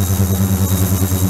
Gracias.